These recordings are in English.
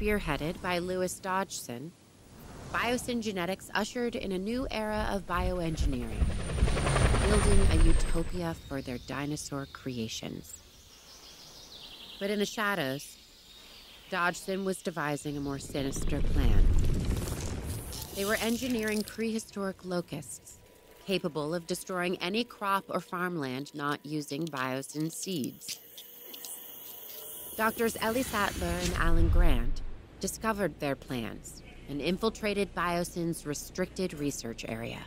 Spearheaded by Lewis Dodgson, Biosyn Genetics ushered in a new era of bioengineering, building a utopia for their dinosaur creations. But in the shadows, Dodgson was devising a more sinister plan. They were engineering prehistoric locusts, capable of destroying any crop or farmland not using biosyn seeds. Doctors Ellie Sattler and Alan Grant discovered their plans and infiltrated Biosyn's restricted research area.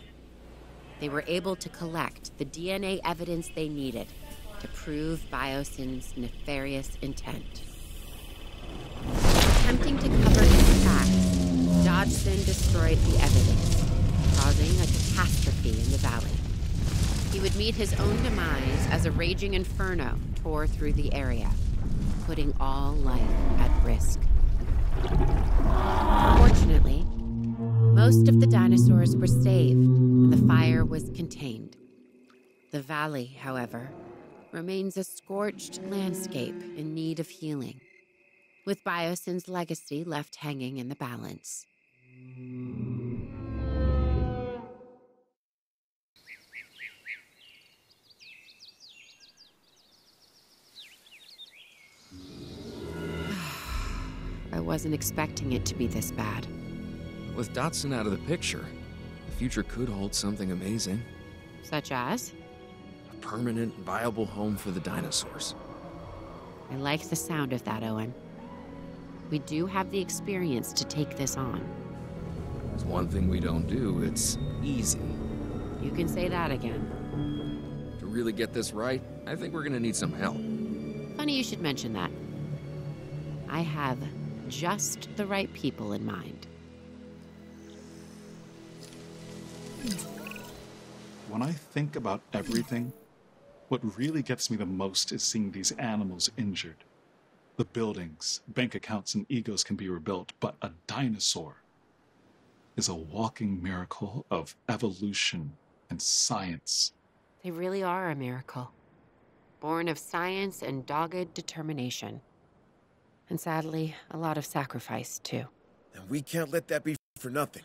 They were able to collect the DNA evidence they needed to prove Biosyn's nefarious intent. Attempting to cover his tracks, Dodgson destroyed the evidence, causing a catastrophe in the valley. He would meet his own demise as a raging inferno tore through the area, putting all life at risk. Fortunately, most of the dinosaurs were saved and the fire was contained. The valley, however, remains a scorched landscape in need of healing, with Biosyn's legacy left hanging in the balance. I wasn't expecting it to be this bad. With Dodgson out of the picture, the future could hold something amazing. Such as? A permanent, viable home for the dinosaurs. I like the sound of that, Owen. We do have the experience to take this on. There's one thing we don't do, it's easy. You can say that again. To really get this right, I think we're gonna need some help. Funny you should mention that. I have just the right people in mind. When I think about everything, what really gets me the most is seeing these animals injured. The buildings, bank accounts, and egos can be rebuilt, but a dinosaur is a walking miracle of evolution and science. They really are a miracle. Born of science and dogged determination. And sadly, a lot of sacrifice, too. And we can't let that be for nothing.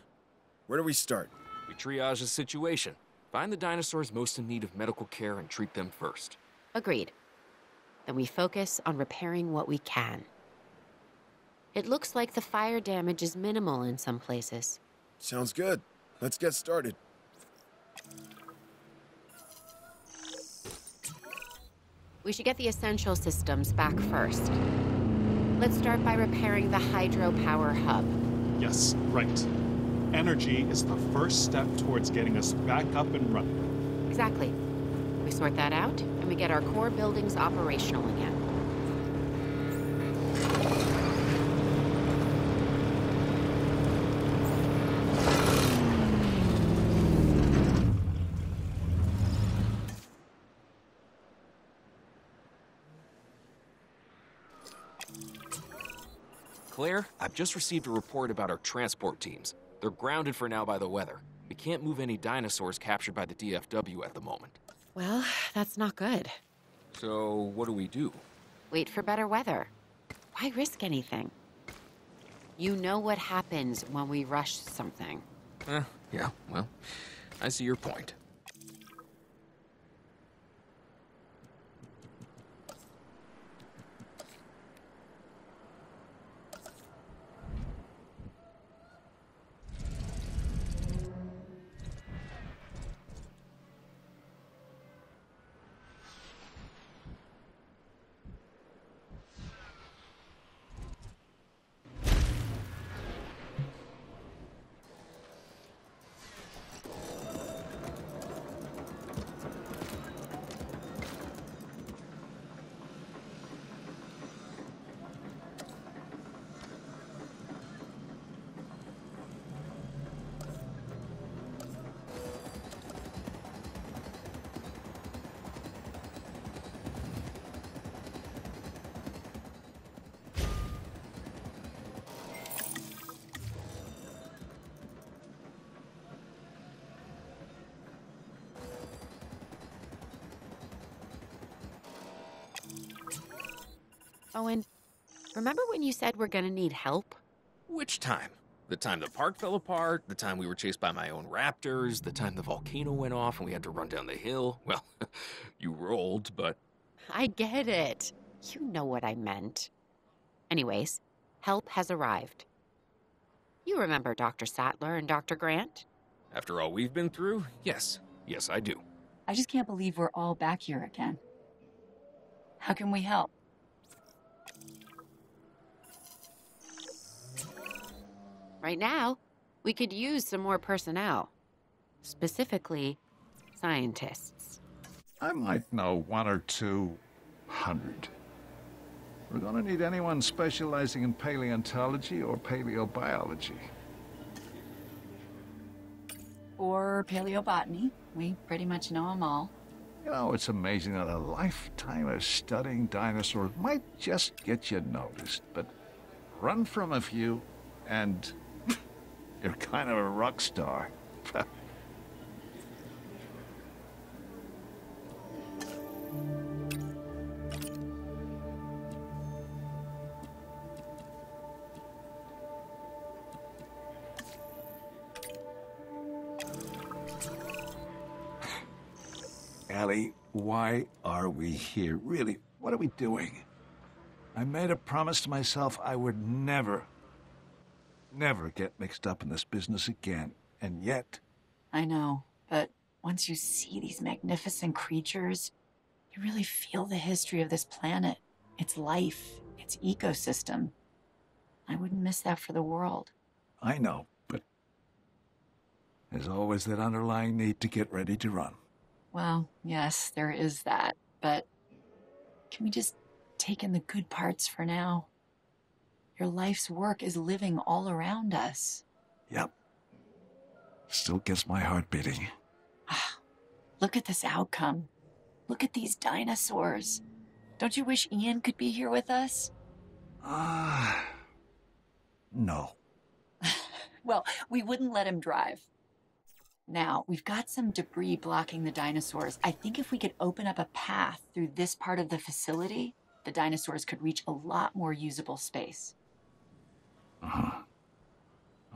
Where do we start? We triage the situation. Find the dinosaurs most in need of medical care and treat them first. Agreed. Then we focus on repairing what we can. It looks like the fire damage is minimal in some places. Sounds good. Let's get started. We should get the essential systems back first. Let's start by repairing the hydropower hub. Yes, right. Energy is the first step towards getting us back up and running. Exactly. We sort that out, and we get our core buildings operational again. Claire, I've just received a report about our transport teams. They're grounded for now by the weather. We can't move any dinosaurs captured by the DFW at the moment. Well, that's not good. So, what do we do? Wait for better weather. Why risk anything? You know what happens when we rush something. Eh, yeah, well, I see your point. Owen, Remember when you said we're gonna need help? Which time? The time the park fell apart, the time we were chased by my own raptors, the time the volcano went off and we had to run down the hill. Well, you rolled, but I get it. You know what I meant. Anyways, help has arrived. You remember Dr. Sattler and Dr. Grant? after all we've been through, yes, yes, I do. I just can't believe we're all back here again. How can we help? Right now, we could use some more personnel. Specifically, scientists. I might know one or two hundred. We're gonna need anyone specializing in paleontology or paleobiology. Or paleobotany. We pretty much know them all. You know, it's amazing that a lifetime of studying dinosaurs might just get you noticed, but run from a few and you're kind of a rock star. Ellie, why are we here? Really, what are we doing? I made a promise to myself I would never, never get mixed up in this business again. And yet, I know, but once you see these magnificent creatures, you really feel the history of this planet, its life, its ecosystem. I wouldn't miss that for the world. I know, but there's always that underlying need to get ready to run. Well, yes, there is that, but can we just take in the good parts for now? Your life's work is living all around us. Yep. Still gets my heart beating. Look at this outcome. Look at these dinosaurs. Don't you wish Ian could be here with us? Ah. no. Well, we wouldn't let him drive. Now, we've got some debris blocking the dinosaurs. I think if we could open up a path through this part of the facility, the dinosaurs could reach a lot more usable space. Uh-huh.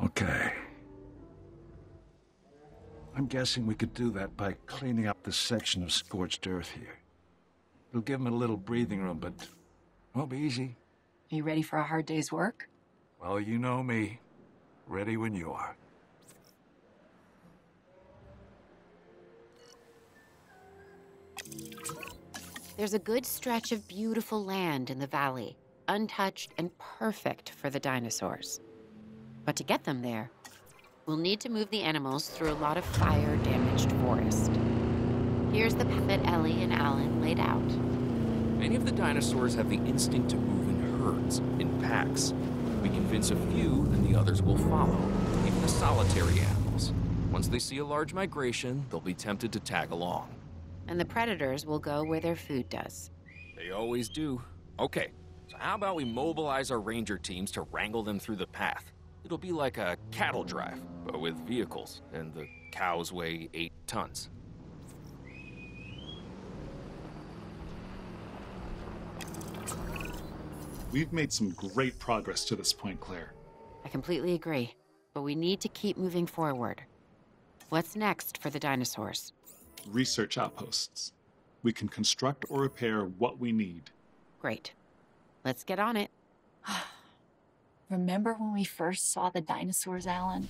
Okay. I'm guessing we could do that by cleaning up this section of scorched earth here. It'll give them a little breathing room, but won't be easy. Are you ready for a hard day's work? Well, you know me. Ready when you are. There's a good stretch of beautiful land in the valley, untouched and perfect for the dinosaurs. But to get them there, we'll need to move the animals through a lot of fire damaged forest. Here's the path that Ellie and Alan laid out. Many of the dinosaurs have the instinct to move in herds, in packs. We convince a few, and the others will follow, even the solitary animals. Once they see a large migration, they'll be tempted to tag along. And the predators will go where their food does. They always do. Okay, so how about we mobilize our ranger teams to wrangle them through the path? It'll be like a cattle drive, but with vehicles, and the cows weigh eight tons. We've made some great progress to this point, Claire. I completely agree, but we need to keep moving forward. What's next for the dinosaurs? Research outposts. We can construct or repair what we need. Great. Let's get on it. Remember when we first saw the dinosaurs, Alan?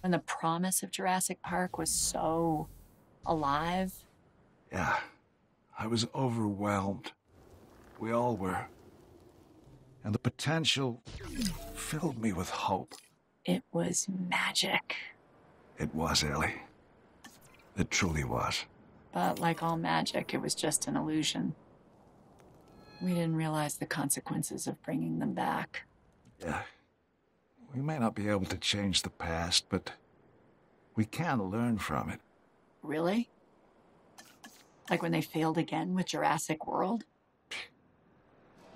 When the promise of Jurassic Park was so alive? Yeah. I was overwhelmed. We all were. And the potential filled me with hope. It was magic. It was, Ellie. It truly was. But like all magic, it was just an illusion. We didn't realize the consequences of bringing them back. Yeah. We may not be able to change the past, but we can learn from it. Really? Like when they failed again with Jurassic World?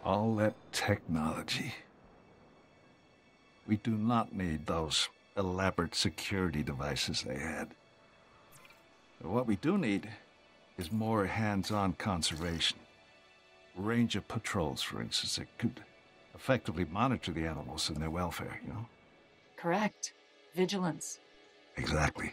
All that technology. We do not need those elaborate security devices they had. What we do need is more hands-on conservation. Ranger patrols, for instance, that could effectively monitor the animals and their welfare, you know? Correct. Vigilance. Exactly.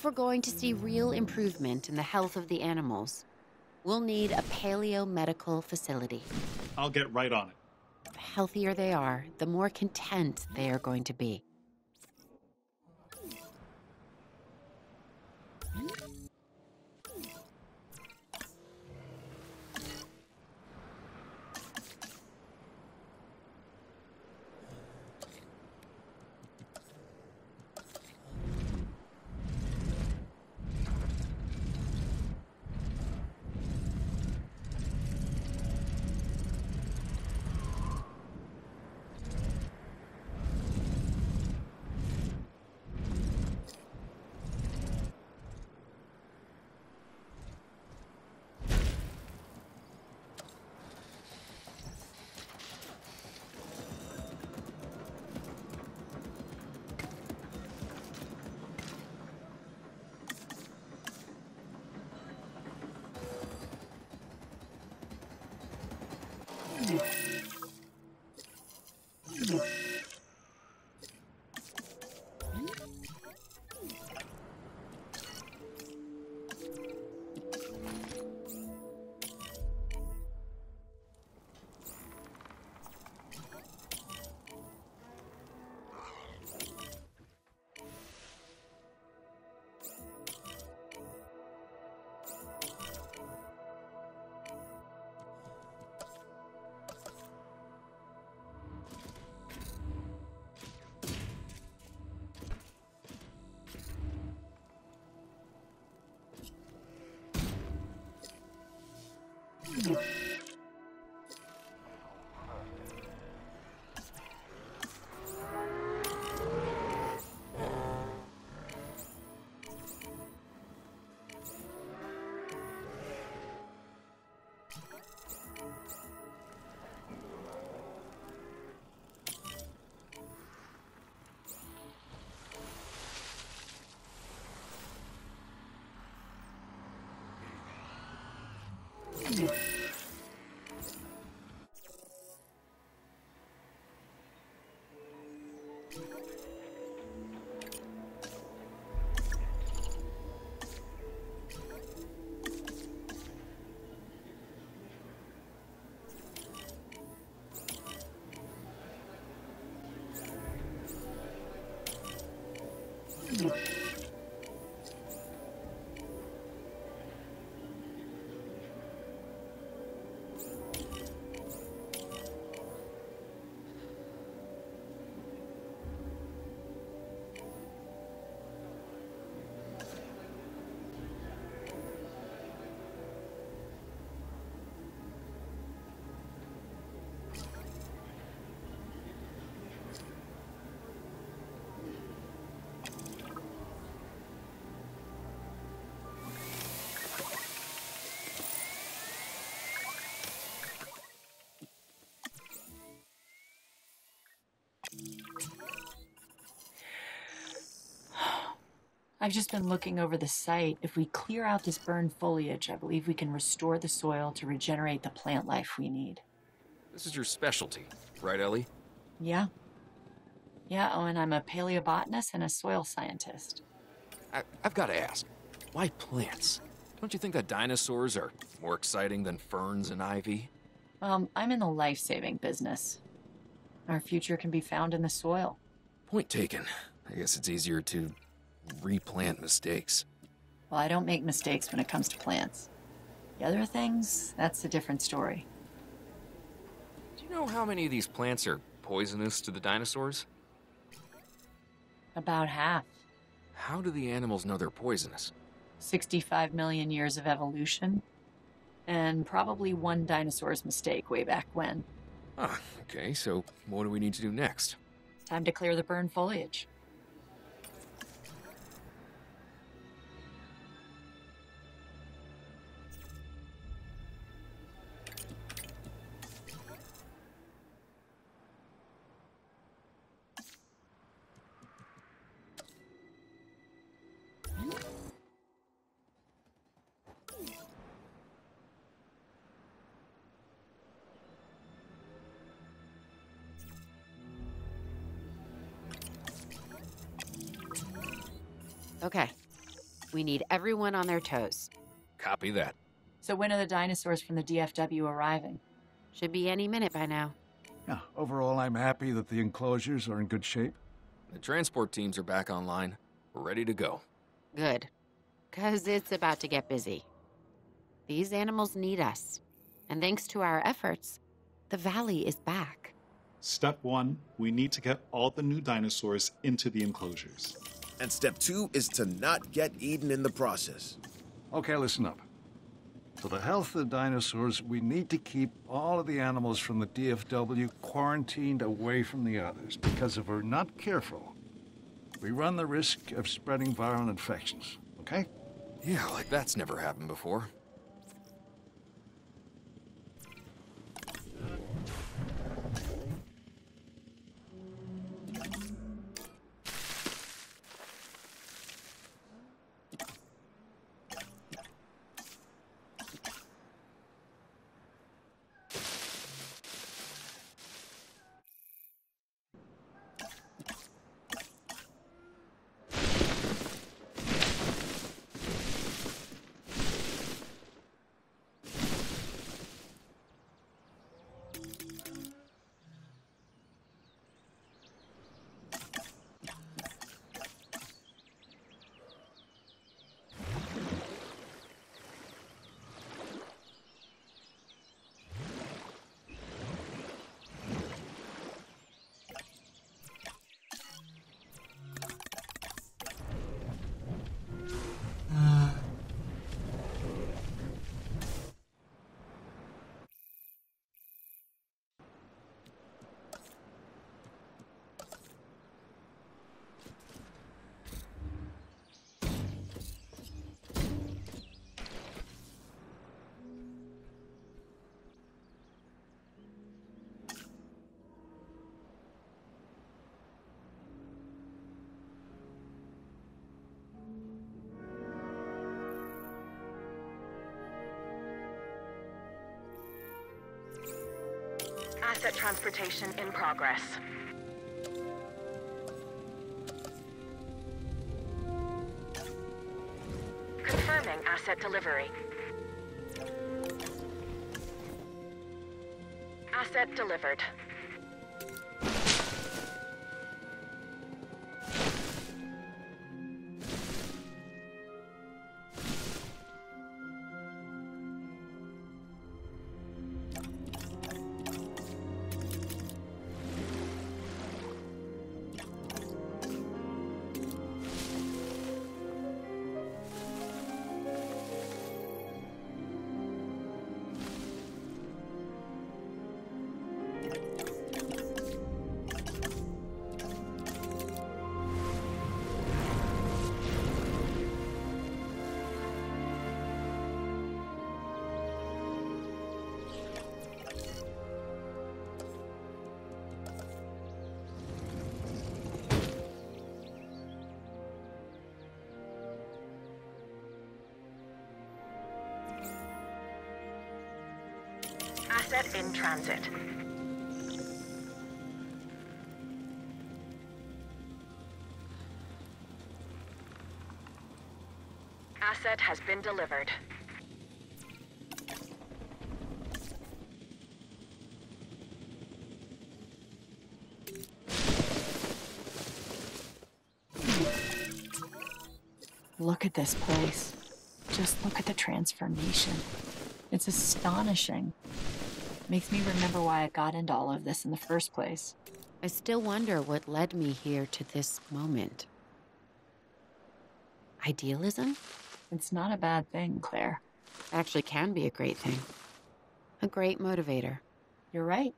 If we're going to see real improvement in the health of the animals, we'll need a paleo-medical facility. I'll get right on it. The healthier they are, the more content they are going to be. I've just been looking over the site. If we clear out this burned foliage, I believe we can restore the soil to regenerate the plant life we need. This is your specialty, right, Ellie? Yeah. Yeah, and I'm a paleobotanist and a soil scientist. I, I've got to ask, why plants? Don't you think that dinosaurs are more exciting than ferns and ivy? Um, I'm in the life-saving business. Our future can be found in the soil. Point taken. I guess it's easier to replant mistakes. Well, I don't make mistakes when it comes to plants. The other things, that's a different story. Do you know how many of these plants are poisonous to the dinosaurs? About half. How do the animals know they're poisonous? 65 million years of evolution. And probably one dinosaur's mistake way back when. Ah, okay, so what do we need to do next? Time to clear the burned foliage. We need everyone on their toes. Copy that. So when are the dinosaurs from the DFW arriving? Should be any minute by now. Yeah, overall, I'm happy that the enclosures are in good shape. The transport teams are back online. We're ready to go. Good. Because it's about to get busy. These animals need us. And thanks to our efforts, the valley is back. Step one, we need to get all the new dinosaurs into the enclosures. And step two is to not get eaten in the process. Okay, listen up. For the health of the dinosaurs, we need to keep all of the animals from the DFW quarantined away from the others, because if we're not careful, we run the risk of spreading viral infections, okay? Yeah, like that's never happened before. Asset transportation in progress. Confirming asset delivery. Asset delivered. Asset in transit. Asset has been delivered. Look at this place. Just look at the transformation. It's astonishing. Makes me remember why I got into all of this in the first place. I still wonder what led me here to this moment. Idealism? It's not a bad thing, Claire. Actually, can be a great thing. A great motivator. You're right.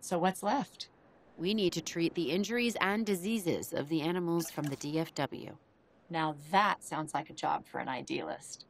So what's left? We need to treat the injuries and diseases of the animals from the DFW. Now that sounds like a job for an idealist.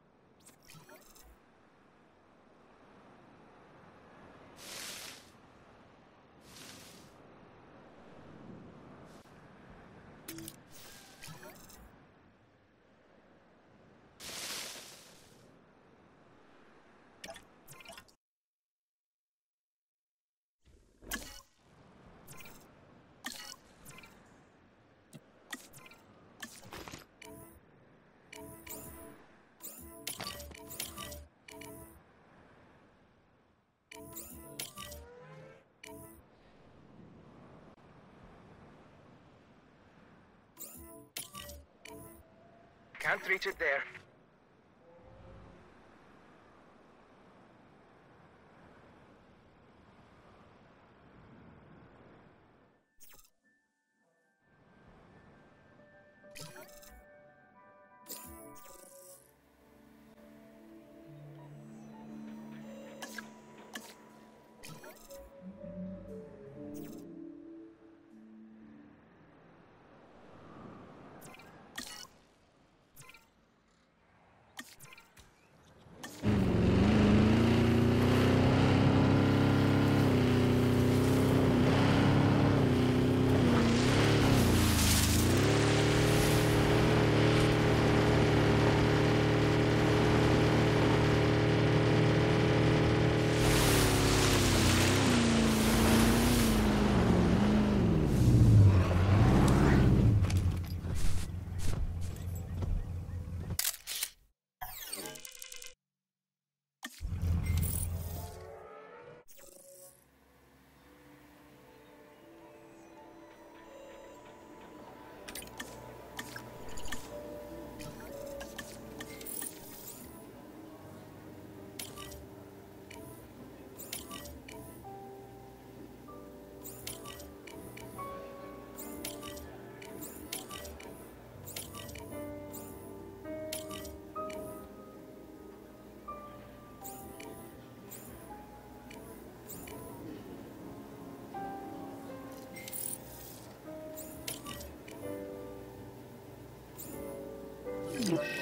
Can't reach it there. Спасибо.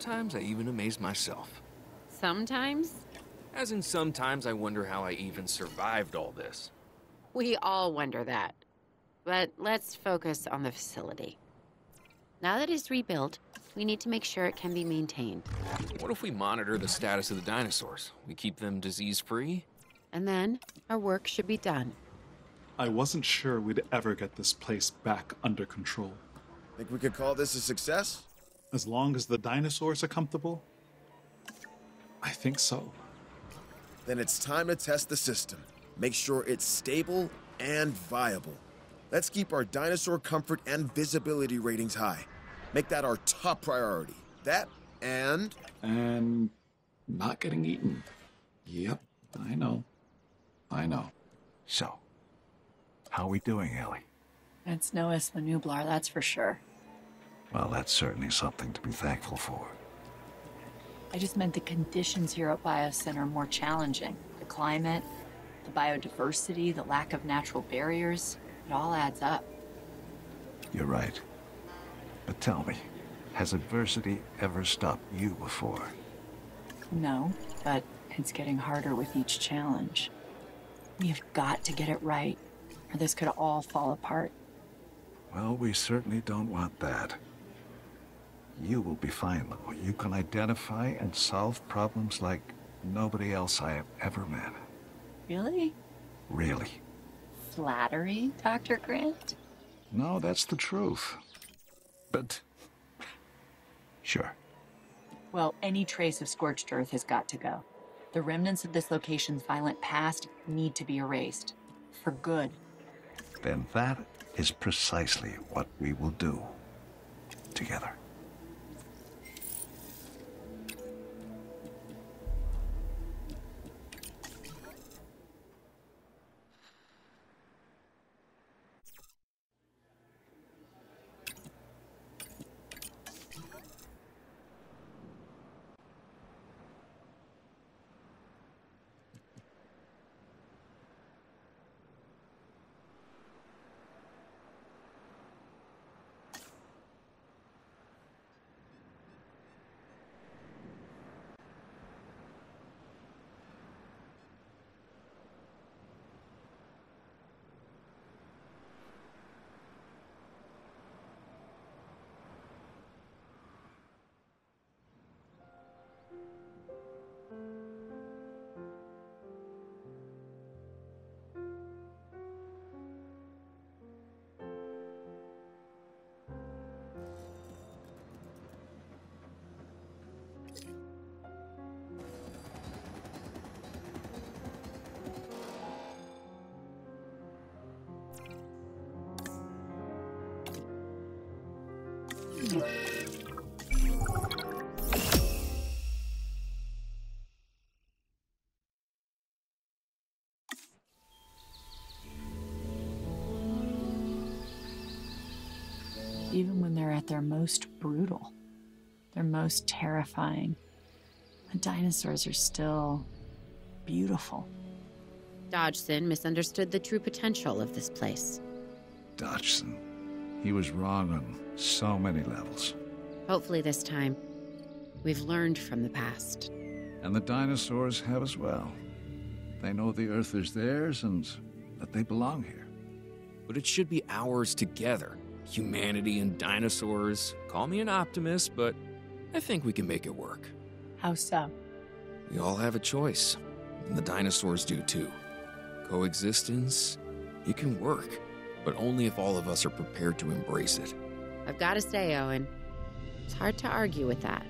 Sometimes I even amaze myself. Sometimes, As in, sometimes I wonder how I even survived all this. we all wonder that. But let's focus on the facility. Now that it's rebuilt, we need to make sure it can be maintained. What if we monitor the status of the dinosaurs? We keep them disease free? And then our work should be done. I wasn't sure we'd ever get this place back under control. Think we could call this a success? As long as the dinosaurs are comfortable, I think so. Then it's time to test the system. Make sure it's stable and viable. Let's keep our dinosaur comfort and visibility ratings high. Make that our top priority. That and And not getting eaten. Yep, I know. I know. So, how are we doing, Ellie? It's no Isla Nublar, that's for sure. Well, that's certainly something to be thankful for. I just meant the conditions here at Biosyn are more challenging. The climate, the biodiversity, the lack of natural barriers, it all adds up. You're right. But tell me, has adversity ever stopped you before? No, but it's getting harder with each challenge. We've got to get it right, or this could all fall apart. Well, we certainly don't want that. You will be fine, though. You can identify and solve problems like nobody else I have ever met. Really? Really. Flattery, Dr. Grant? No, that's the truth. But. Sure. Well, any trace of scorched earth has got to go. The remnants of this location's violent past need to be erased. For good. Then that is precisely what we will do. Together. Even when they're at their most brutal, their most terrifying, the dinosaurs are still beautiful. Dodgson misunderstood the true potential of this place. Dodgson. He was wrong on so many levels. Hopefully, this time, we've learned from the past. And the dinosaurs have as well. They know the Earth is theirs and that they belong here. But it should be ours together. Humanity and dinosaurs. Call me an optimist, but I think we can make it work. How so? We all have a choice, and the dinosaurs do too. Coexistence, it can work, but only if all of us are prepared to embrace it. I've got to say, Owen, it's hard to argue with that.